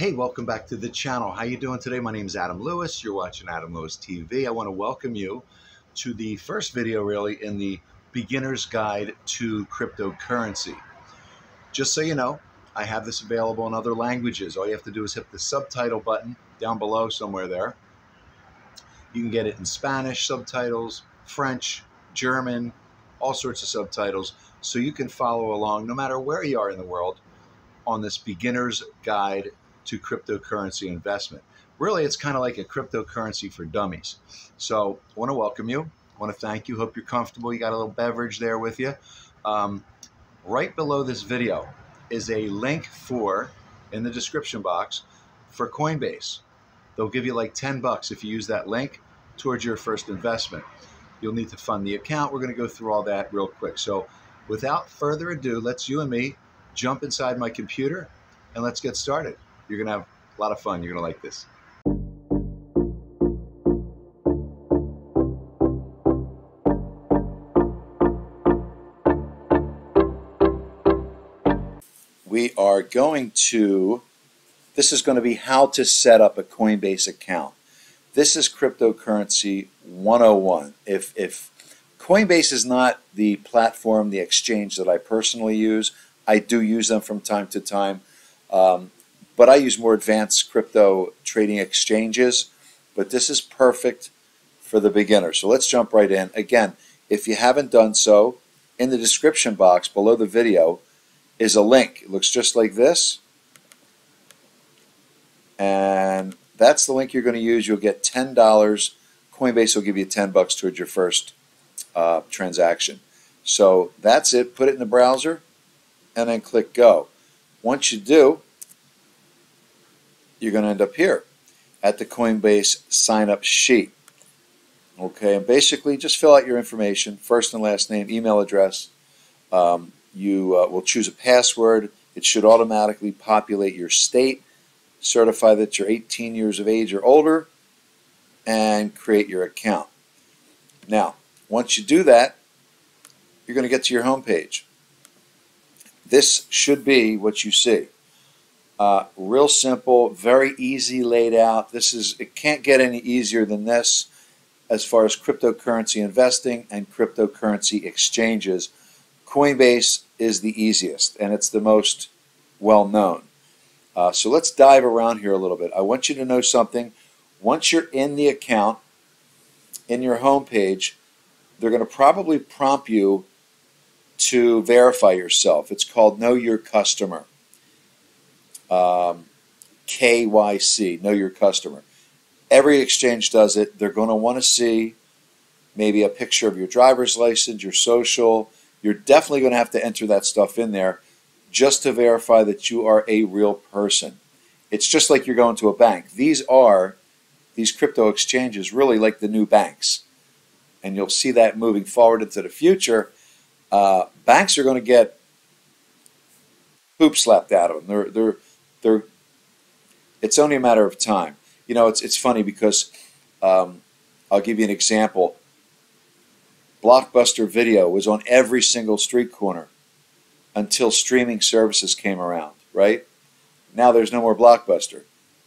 Hey, welcome back to the channel. How you doing today? My name is Adam Louis. You're watching Adam Louis TV. I want to welcome you to the first video really in the beginner's guide to cryptocurrency. Just so you know, I have this available in other languages. All you have to do is hit the subtitle button down below somewhere there. You can get it in Spanish subtitles, French, German, all sorts of subtitles so you can follow along no matter where you are in the world on this beginner's guide to cryptocurrency investment. Really, it's kind of like a cryptocurrency for dummies. So I want to welcome you. I want to thank you. Hope you're comfortable. You got a little beverage there with you. Um, right below this video is a link for, in the description box, for Coinbase. They'll give you like 10 bucks if you use that link towards your first investment. You'll need to fund the account. We're going to go through all that real quick. So without further ado, let's you and me jump inside my computer and let's get started. You're going to have a lot of fun. You're going to like this. We are going to, this is going to be how to set up a Coinbase account. This is cryptocurrency 101. If, if Coinbase is not the platform, the exchange that I personally use, I do use them from time to time. Um, but I use more advanced crypto trading exchanges. But this is perfect for the beginner. So let's jump right in. Again, if you haven't done so, in the description box below the video is a link. It looks just like this. And that's the link you're going to use. You'll get $10. Coinbase will give you 10 bucks towards your first uh, transaction. So that's it. Put it in the browser and then click go. Once you do, you're going to end up here at the Coinbase sign up sheet. Okay, and basically just fill out your information, first and last name, email address. Um, you uh, will choose a password. It should automatically populate your state, certify that you're 18 years of age or older, and create your account. Now, once you do that, you're going to get to your home page. This should be what you see. Uh, real simple, very easy laid out. This is it can't get any easier than this as far as cryptocurrency investing and cryptocurrency exchanges. Coinbase is the easiest and it's the most well known. Uh, so let's dive around here a little bit. I want you to know something. Once you're in the account, in your home page, they're going to probably prompt you to verify yourself. It's called Know Your Customer um, KYC, know your customer. Every exchange does it. They're going to want to see maybe a picture of your driver's license, your social. You're definitely going to have to enter that stuff in there just to verify that you are a real person. It's just like you're going to a bank. These are, these crypto exchanges, really like the new banks. And you'll see that moving forward into the future. Uh, banks are going to get hoops slapped out of them. They're, they're, they're it's only a matter of time. You know, it's it's funny because um, I'll give you an example. Blockbuster Video was on every single street corner until streaming services came around. Right now, there's no more Blockbuster.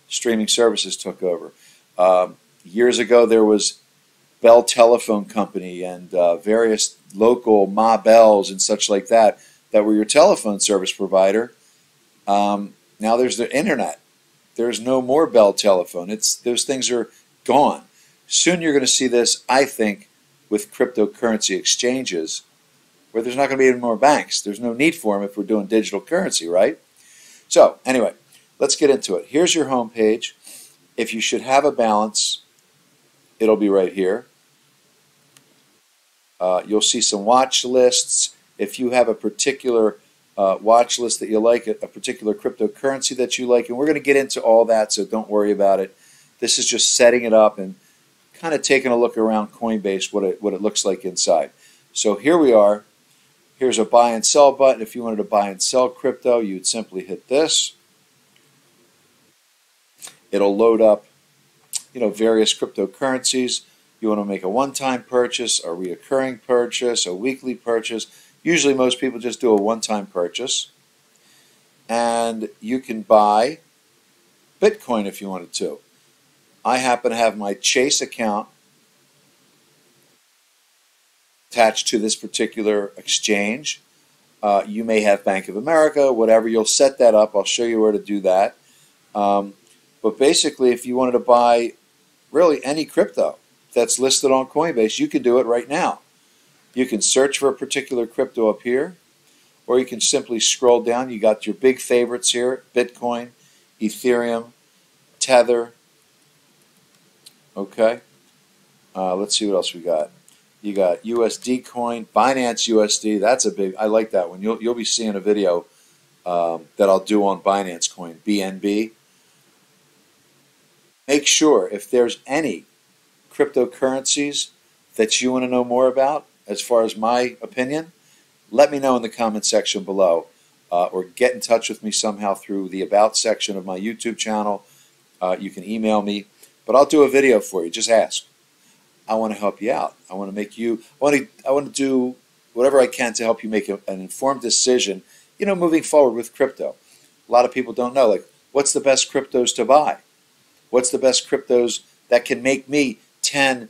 Streaming services took over. Um, years ago, there was Bell Telephone Company and uh, various local Ma Bells and such like that that were your telephone service provider. Um, now there's the internet. There's no more Bell telephone. It's those things are gone. Soon you're going to see this, I think, with cryptocurrency exchanges, where there's not going to be any more banks. There's no need for them if we're doing digital currency, right? So anyway, let's get into it. Here's your home page. If you should have a balance, it'll be right here. Uh, you'll see some watch lists. If you have a particular uh, watch list that you like, a, a particular cryptocurrency that you like, and we're going to get into all that, so don't worry about it. This is just setting it up and kind of taking a look around Coinbase, what it, what it looks like inside. So here we are. Here's a buy and sell button. If you wanted to buy and sell crypto, you'd simply hit this. It'll load up, you know, various cryptocurrencies. You want to make a one-time purchase, a reoccurring purchase, a weekly purchase. Usually most people just do a one-time purchase. And you can buy Bitcoin if you wanted to. I happen to have my Chase account attached to this particular exchange. Uh, you may have Bank of America, whatever. You'll set that up. I'll show you where to do that. Um, but basically, if you wanted to buy really any crypto that's listed on Coinbase, you can do it right now. You can search for a particular crypto up here, or you can simply scroll down. You got your big favorites here Bitcoin, Ethereum, Tether. Okay. Uh, let's see what else we got. You got USD coin, Binance USD. That's a big. I like that one. You'll you'll be seeing a video um, that I'll do on Binance Coin, BNB. Make sure if there's any cryptocurrencies that you want to know more about, as far as my opinion, let me know in the comment section below, uh, or get in touch with me somehow through the About section of my YouTube channel. Uh, you can email me, but I'll do a video for you. Just ask. I want to help you out. I want to make you. I want to. I want to do whatever I can to help you make a, an informed decision. You know, moving forward with crypto. A lot of people don't know. Like, what's the best cryptos to buy? What's the best cryptos that can make me ten,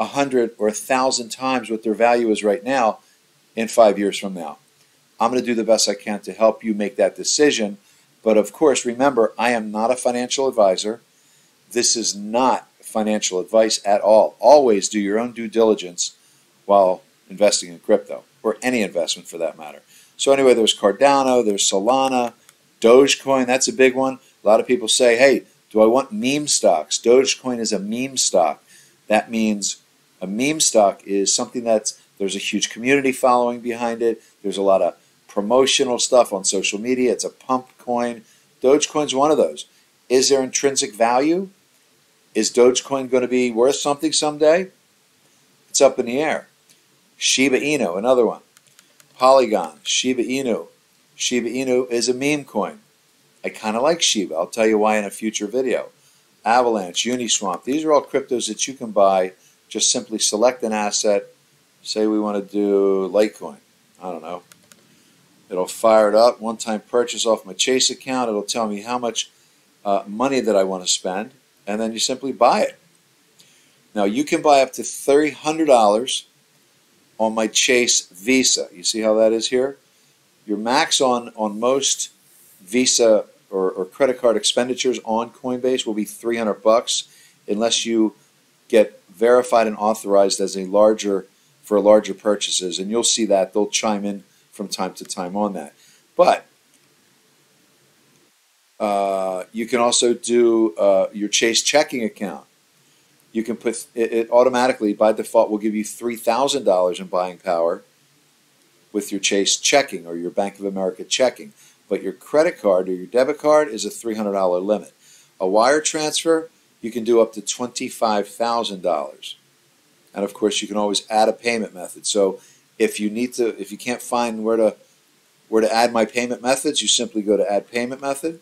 a hundred, or a thousand times what their value is right now in five years from now? I'm going to do the best I can to help you make that decision. But of course, remember, I am not a financial advisor. This is not financial advice at all. Always do your own due diligence while investing in crypto, or any investment for that matter. So anyway, there's Cardano, there's Solana, Dogecoin, that's a big one. A lot of people say, hey, do I want meme stocks? Dogecoin is a meme stock. That means a meme stock is something that's there's a huge community following behind it. There's a lot of promotional stuff on social media. It's a pump coin. Dogecoin's one of those. Is there intrinsic value? Is Dogecoin going to be worth something someday? It's up in the air. Shiba Inu, another one. Polygon, Shiba Inu. Shiba Inu is a meme coin. I kind of like Shiba. I'll tell you why in a future video. Avalanche, Uniswap. These are all cryptos that you can buy. Just simply select an asset. Say we want to do Litecoin. I don't know. It'll fire it up. One time purchase off my Chase account. It'll tell me how much uh, money that I want to spend and then you simply buy it. Now you can buy up to $300 on my Chase Visa. You see how that is here? Your max on, on most Visa or, or credit card expenditures on Coinbase will be 300 bucks unless you get verified and authorized as a larger for larger purchases and you'll see that they'll chime in from time to time on that. But uh, you can also do uh, your Chase checking account. You can put it, it automatically by default will give you three thousand dollars in buying power with your Chase checking or your Bank of America checking. But your credit card or your debit card is a three hundred dollar limit. A wire transfer you can do up to twenty five thousand dollars, and of course you can always add a payment method. So if you need to, if you can't find where to where to add my payment methods, you simply go to add payment method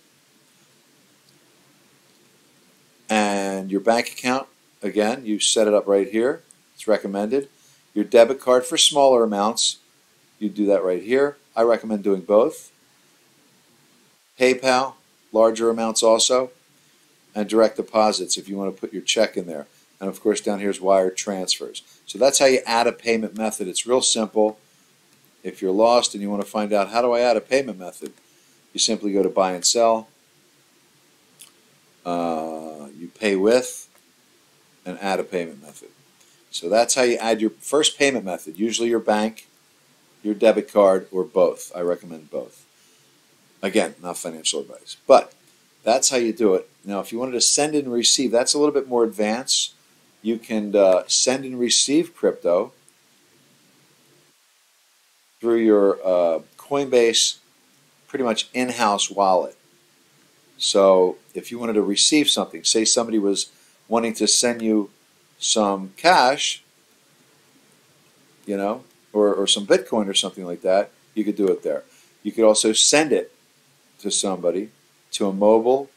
And your bank account, again, you set it up right here. It's recommended. Your debit card for smaller amounts, you do that right here. I recommend doing both. PayPal, larger amounts also. And direct deposits if you want to put your check in there. And of course, down here is wire transfers. So that's how you add a payment method. It's real simple. If you're lost and you want to find out how do I add a payment method, you simply go to buy and sell. Uh, you pay with and add a payment method. So that's how you add your first payment method, usually your bank, your debit card, or both. I recommend both. Again, not financial advice, but that's how you do it. Now, if you wanted to send and receive, that's a little bit more advanced. You can uh, send and receive crypto through your uh, Coinbase pretty much in-house wallet. So if you wanted to receive something, say somebody was wanting to send you some cash, you know, or, or some Bitcoin or something like that, you could do it there. You could also send it to somebody to a mobile,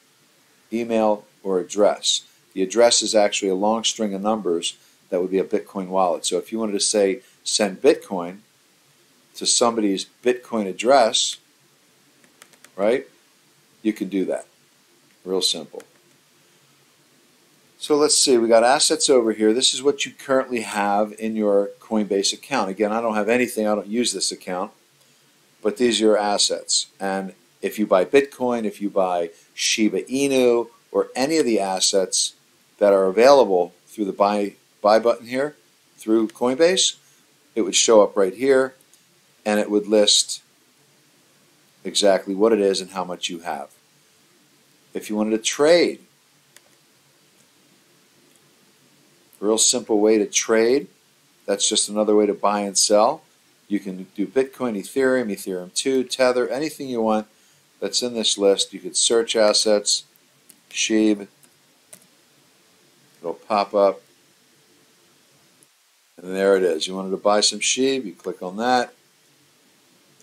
email, or address. The address is actually a long string of numbers that would be a Bitcoin wallet. So if you wanted to say send Bitcoin to somebody's Bitcoin address, right, you can do that. Real simple. So let's see, we got assets over here. This is what you currently have in your Coinbase account. Again, I don't have anything, I don't use this account, but these are your assets. And if you buy Bitcoin, if you buy Shiba Inu, or any of the assets that are available through the buy, buy button here, through Coinbase, it would show up right here, and it would list exactly what it is and how much you have. If you wanted to trade, real simple way to trade. That's just another way to buy and sell. You can do Bitcoin, Ethereum, Ethereum 2, Tether, anything you want that's in this list. You could search assets, Sheeb. It'll pop up. And there it is. You wanted to buy some Sheeb, you click on that.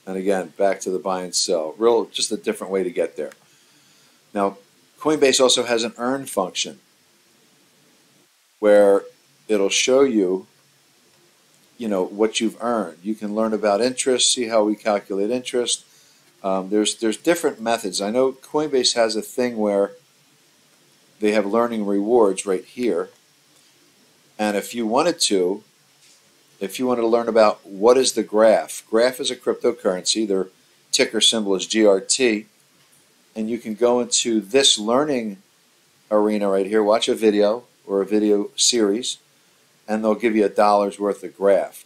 And again, back to the buy and sell. Real, just a different way to get there. Now, Coinbase also has an earn function where it'll show you you know what you've earned. You can learn about interest, see how we calculate interest. Um, there's there's different methods. I know Coinbase has a thing where they have learning rewards right here, and if you wanted to, if you wanted to learn about what is the graph, graph is a cryptocurrency. Their ticker symbol is GRT, and you can go into this learning arena right here. Watch a video or a video series, and they'll give you a dollar's worth of graph.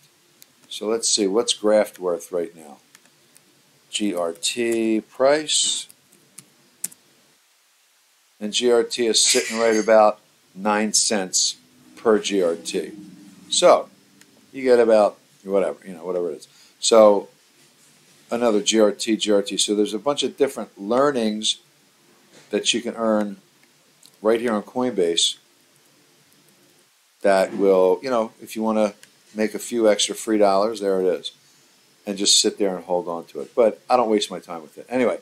So let's see, what's graph worth right now? GRT price. And GRT is sitting right about 9 cents per GRT. So, you get about whatever, you know, whatever it is. So, another GRT, GRT. So there's a bunch of different learnings that you can earn right here on Coinbase that will, you know, if you want to make a few extra free dollars, there it is. And just sit there and hold on to it. But I don't waste my time with it. Anyway,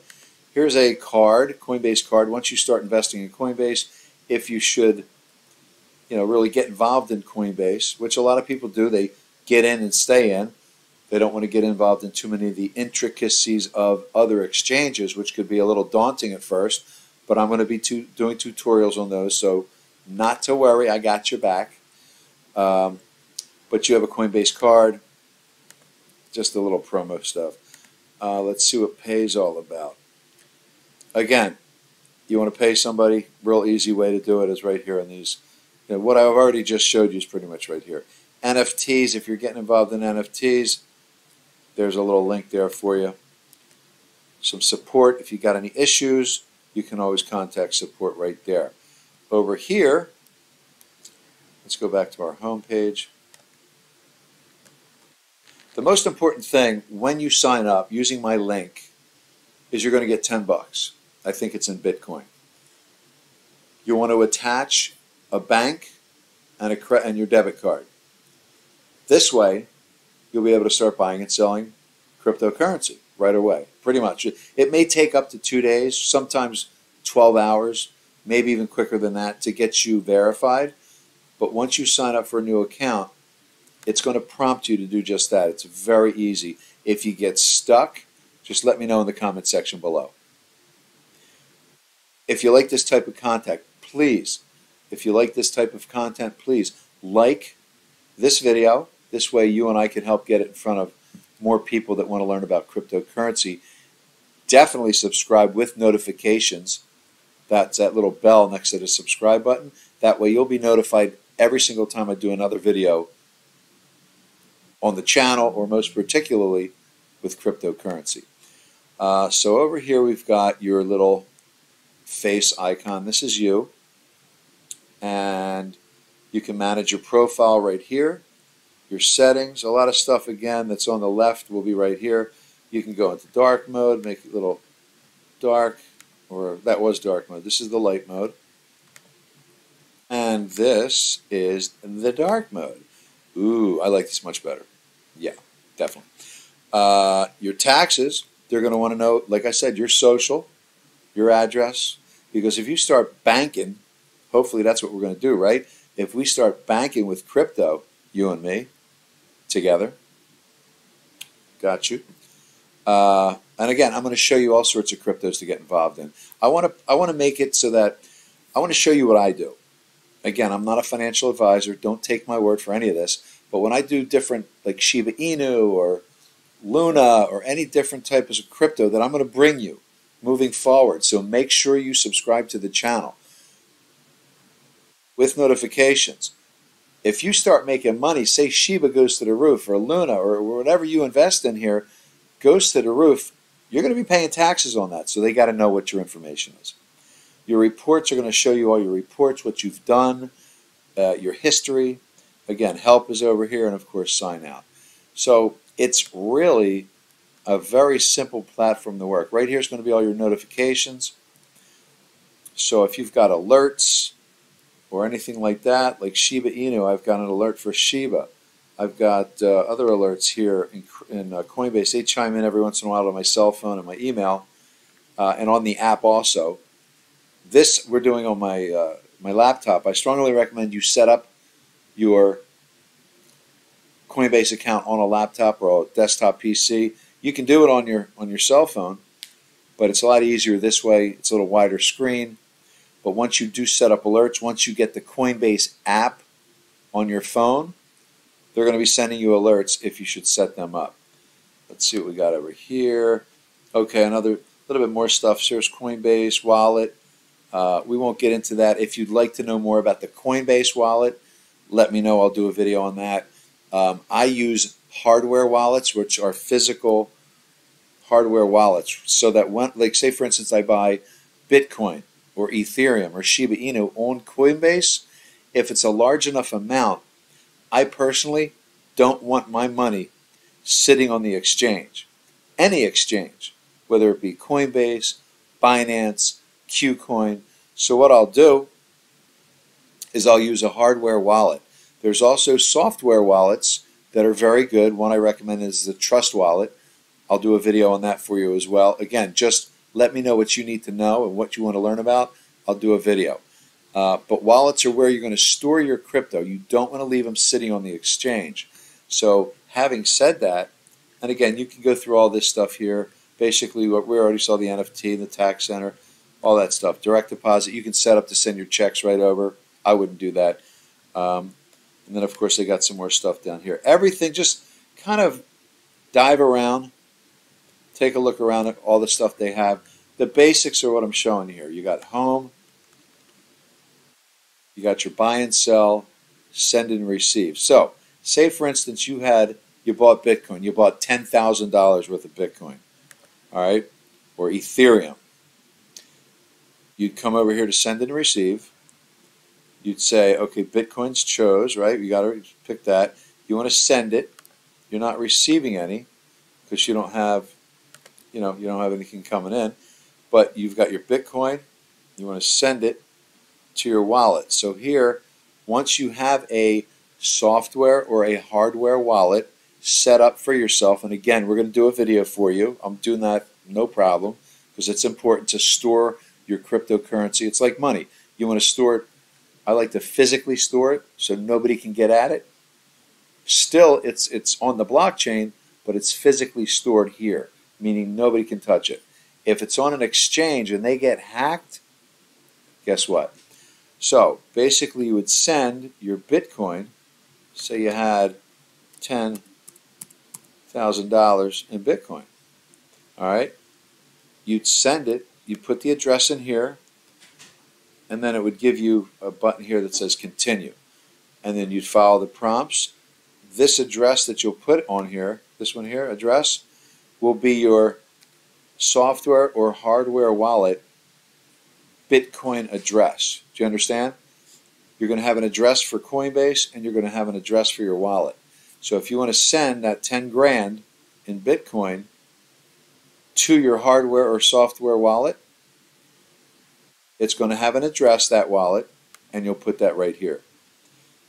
here's a card, Coinbase card. Once you start investing in Coinbase, if you should, you know, really get involved in Coinbase, which a lot of people do, they get in and stay in. They don't want to get involved in too many of the intricacies of other exchanges, which could be a little daunting at first. But I'm going to be doing tutorials on those, so not to worry, I got your back. Um, but you have a Coinbase card, just a little promo stuff. Uh, let's see what Pay's all about. Again, you want to pay somebody, real easy way to do it is right here in these. You know, what I've already just showed you is pretty much right here. NFTs, if you're getting involved in NFTs, there's a little link there for you. Some support, if you got any issues, you can always contact support right there. Over here, Let's go back to our home page. The most important thing when you sign up using my link is you're going to get 10 bucks. I think it's in Bitcoin. You want to attach a bank and, a and your debit card. This way, you'll be able to start buying and selling cryptocurrency right away, pretty much. It may take up to two days, sometimes 12 hours, maybe even quicker than that to get you verified. But once you sign up for a new account, it's going to prompt you to do just that. It's very easy. If you get stuck, just let me know in the comment section below. If you like this type of content, please, if you like this type of content, please like this video. This way you and I can help get it in front of more people that want to learn about cryptocurrency. Definitely subscribe with notifications. That's that little bell next to the subscribe button. That way you'll be notified every single time I do another video on the channel or most particularly with cryptocurrency. Uh, so over here we've got your little face icon. This is you. And you can manage your profile right here. Your settings, a lot of stuff again that's on the left will be right here. You can go into dark mode, make it a little dark, or that was dark mode. This is the light mode. And this is the dark mode. Ooh, I like this much better. Yeah, definitely. Uh, your taxes, they're going to want to know, like I said, your social, your address. Because if you start banking, hopefully that's what we're going to do, right? If we start banking with crypto, you and me, together, got you. Uh, and again, I'm going to show you all sorts of cryptos to get involved in. I want to I want to make it so that I want to show you what I do. Again, I'm not a financial advisor. Don't take my word for any of this. But when I do different, like Shiba Inu or Luna or any different types of crypto that I'm going to bring you moving forward. So make sure you subscribe to the channel with notifications. If you start making money, say Shiba goes to the roof or Luna or whatever you invest in here goes to the roof, you're going to be paying taxes on that. So they got to know what your information is. Your reports are going to show you all your reports, what you've done, uh, your history. Again, help is over here, and of course, sign out. So it's really a very simple platform to work. Right here is going to be all your notifications. So if you've got alerts or anything like that, like Shiba Inu, I've got an alert for Shiba. I've got uh, other alerts here in, in uh, Coinbase. They chime in every once in a while on my cell phone and my email, uh, and on the app also. This we're doing on my uh, my laptop. I strongly recommend you set up your Coinbase account on a laptop or a desktop PC. You can do it on your on your cell phone, but it's a lot easier this way. It's a little wider screen. But once you do set up alerts, once you get the Coinbase app on your phone, they're going to be sending you alerts if you should set them up. Let's see what we got over here. Okay, another little bit more stuff. Here's Coinbase wallet. Uh, we won't get into that. If you'd like to know more about the Coinbase wallet, let me know. I'll do a video on that. Um, I use hardware wallets, which are physical hardware wallets, so that when, like, say for instance, I buy Bitcoin or Ethereum or Shiba Inu on Coinbase, if it's a large enough amount, I personally don't want my money sitting on the exchange, any exchange, whether it be Coinbase, Binance, KuCoin. So what I'll do is I'll use a hardware wallet. There's also software wallets that are very good. One I recommend is the Trust Wallet. I'll do a video on that for you as well. Again, just let me know what you need to know and what you want to learn about. I'll do a video. Uh, but wallets are where you're going to store your crypto. You don't want to leave them sitting on the exchange. So having said that, and again, you can go through all this stuff here. Basically, what we already saw the NFT, the tax center, all that stuff. Direct deposit, you can set up to send your checks right over. I wouldn't do that. Um, and then, of course, they got some more stuff down here. Everything, just kind of dive around, take a look around at all the stuff they have. The basics are what I'm showing here. You got home, you got your buy and sell, send and receive. So, say for instance you had you bought Bitcoin, you bought ten thousand dollars worth of Bitcoin, all right, or Ethereum. You'd come over here to send and receive you'd say, okay, Bitcoin's chose, right? You got to pick that. You want to send it. You're not receiving any because you don't have, you know, you don't have anything coming in. But you've got your Bitcoin. You want to send it to your wallet. So here, once you have a software or a hardware wallet set up for yourself, and again, we're going to do a video for you. I'm doing that no problem because it's important to store your cryptocurrency. It's like money. You want to store it I like to physically store it so nobody can get at it. Still, it's it's on the blockchain, but it's physically stored here, meaning nobody can touch it. If it's on an exchange and they get hacked, guess what? So basically, you would send your Bitcoin. Say you had ten thousand dollars in Bitcoin. All right, you'd send it. You put the address in here and then it would give you a button here that says continue. And then you'd follow the prompts. This address that you'll put on here, this one here, address, will be your software or hardware wallet Bitcoin address. Do you understand? You're going to have an address for Coinbase and you're going to have an address for your wallet. So if you want to send that 10 grand in Bitcoin to your hardware or software wallet, it's going to have an address, that wallet, and you'll put that right here.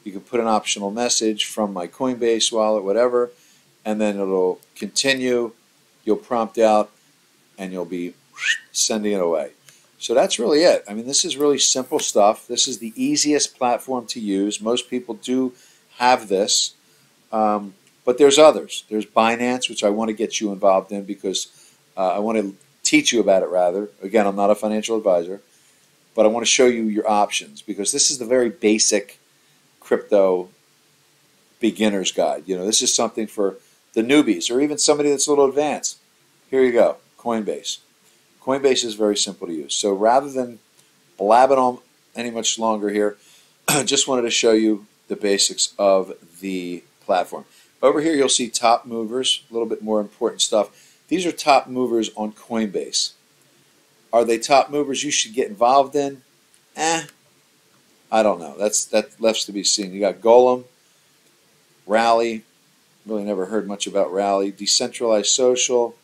You can put an optional message from my Coinbase wallet, whatever, and then it'll continue. You'll prompt out, and you'll be sending it away. So that's really it. I mean, this is really simple stuff. This is the easiest platform to use. Most people do have this. Um, But there's others. There's Binance, which I want to get you involved in because uh, I want to teach you about it rather. Again, I'm not a financial advisor, but I want to show you your options because this is the very basic crypto beginner's guide. You know, this is something for the newbies or even somebody that's a little advanced. Here you go, Coinbase. Coinbase is very simple to use. So rather than blabbing on any much longer here, I just wanted to show you the basics of the platform. Over here you'll see top movers, a little bit more important stuff. These are top movers on Coinbase. Are they top movers you should get involved in? Eh, I don't know. That's that left to be seen. You got Golem, Rally, really never heard much about Rally. Decentralized Social,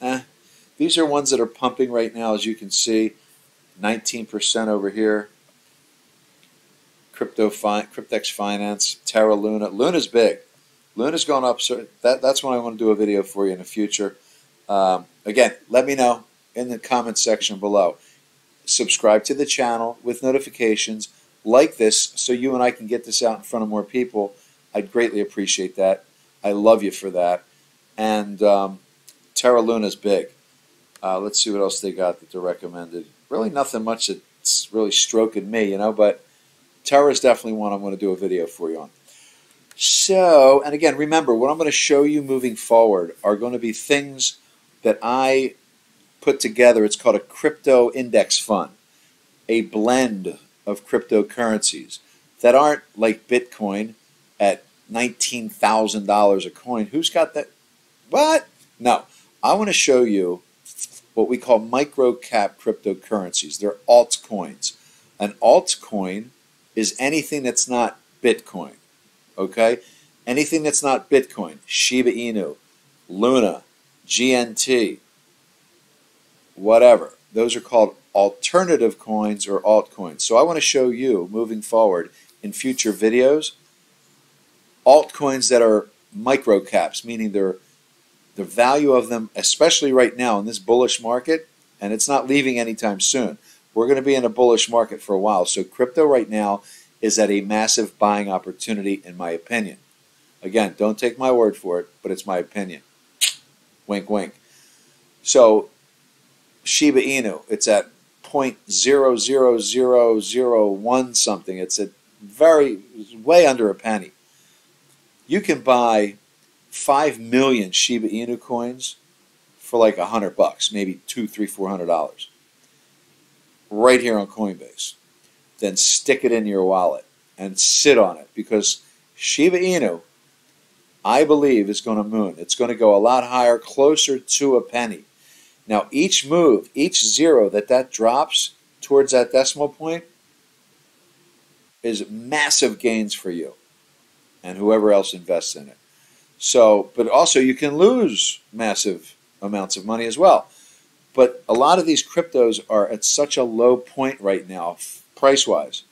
eh. These are ones that are pumping right now, as you can see. 19% over here. Crypto fi- Cryptex Finance, Terra Luna. Luna's big. Luna's going up. So that, that's when I want to do a video for you in the future. Um, again, let me know in the comment section below. Subscribe to the channel with notifications. Like this so you and I can get this out in front of more people. I'd greatly appreciate that. I love you for that. And um, Terra Luna's big. Uh, let's see what else they got that they're recommended. Really nothing much that's really stroking me, you know, but Terra is definitely one I'm going to do a video for you on. So, and again, remember, what I'm going to show you moving forward are going to be things that I put together. It's called a crypto index fund, a blend of cryptocurrencies that aren't like Bitcoin at $19,000 a coin. Who's got that? What? No. I want to show you what we call micro cap cryptocurrencies. They're altcoins. An altcoin is anything that's not Bitcoin. Okay? Anything that's not Bitcoin, Shiba Inu, Luna, GNT, whatever. Those are called alternative coins or altcoins. So I want to show you moving forward in future videos altcoins that are micro caps, meaning they're the value of them, especially right now in this bullish market, and it's not leaving anytime soon. We're going to be in a bullish market for a while. So crypto right now is at a massive buying opportunity, in my opinion. Again, don't take my word for it, but it's my opinion. Wink, wink. So Shiba Inu, it's at point zero zero zero zero one something. It's at very way under a penny. You can buy five million Shiba Inu coins for like a hundred bucks, maybe two, three, four hundred dollars, right here on Coinbase. Then stick it in your wallet and sit on it because Shiba Inu, I believe, is going to moon. It's going to go a lot higher, closer to a penny. Now, each move, each zero that that drops towards that decimal point is massive gains for you and whoever else invests in it. So, but also you can lose massive amounts of money as well. But a lot of these cryptos are at such a low point right now, price wise.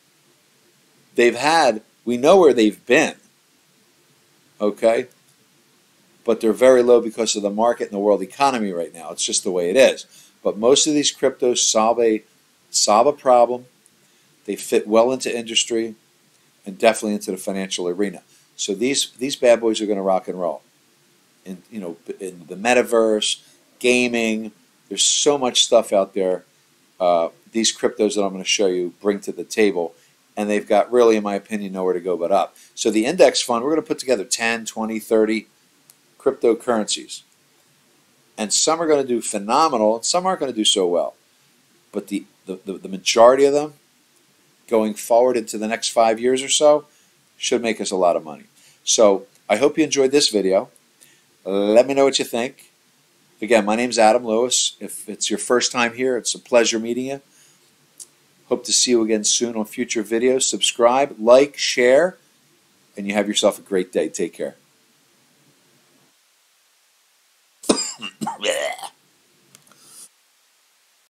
They've had, we know where they've been, okay? But they're very low because of the market and the world economy right now. It's just the way it is. But most of these cryptos solve a, solve a problem. They fit well into industry and definitely into the financial arena. So these these bad boys are going to rock and roll. In you know in the metaverse, gaming, there's so much stuff out there. Uh, these cryptos that I'm going to show you bring to the table, and they've got really, in my opinion, nowhere to go but up. So the index fund, we're going to put together 10, 20, 30 cryptocurrencies. And some are going to do phenomenal, and some aren't going to do so well. But the, the, the, the majority of them, going forward into the next five years or so, should make us a lot of money. So I hope you enjoyed this video. Let me know what you think. Again, my name is Adam Louis. If it's your first time here, it's a pleasure meeting you. Hope to see you again soon on future videos. Subscribe, like, share, and you have yourself a great day. Take care. bleh,